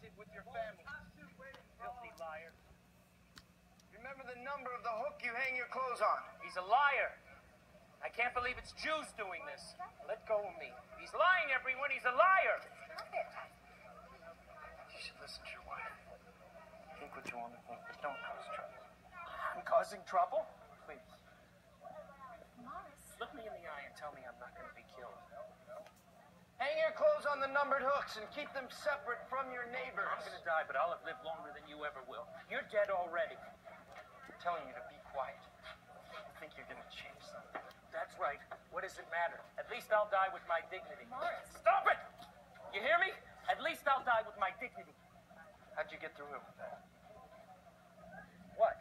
acquainted with your family. Filthy liar. Remember the number of the hook you hang your clothes on. He's a liar. I can't believe it's Jews doing this. Let go of me. He's lying, everyone. He's a liar. You should listen to your wife. Think what you want to think, but don't cause trouble. I'm causing trouble? Please. Morris. Look me in the eye and tell me I'm not going to be killed. Hang your clothes on the numbered hooks and keep them separate from your neighbors. I'm going to die, but I'll have lived longer than you ever will. You're dead already. I'm telling you to be quiet. I think you're going to change something. That's right. What does it matter? At least I'll die with my dignity. Morris. Stop it! You hear me? At least I'll die with my dignity. How'd you get through it with that? What?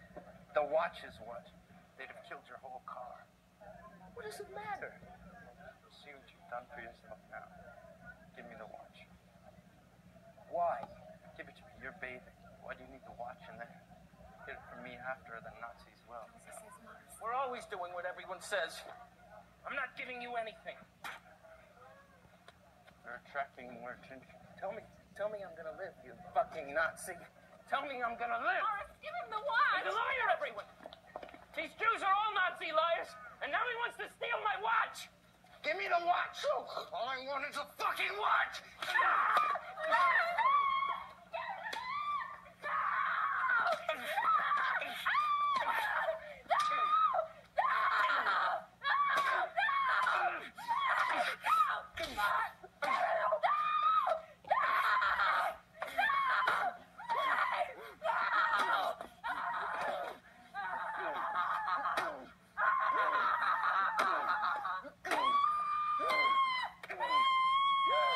The watch is what? They'd have killed your whole car. What does it matter? See what you've done for yourself now. Give me the watch. Why? Give it to me. You're bathing. Why do you need the watch in there? Get it from me after the Nazis will. He. We're always doing what everyone says. I'm not giving you anything. You're attracting more attention. Tell me, tell me I'm gonna live, you fucking Nazi. Tell me I'm gonna live. Morris, give him the watch. He's a liar, everyone. These Jews are all Nazi liars, and now he wants to steal my watch. Give me the watch. All I want is a fucking watch.